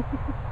Ha ha ha.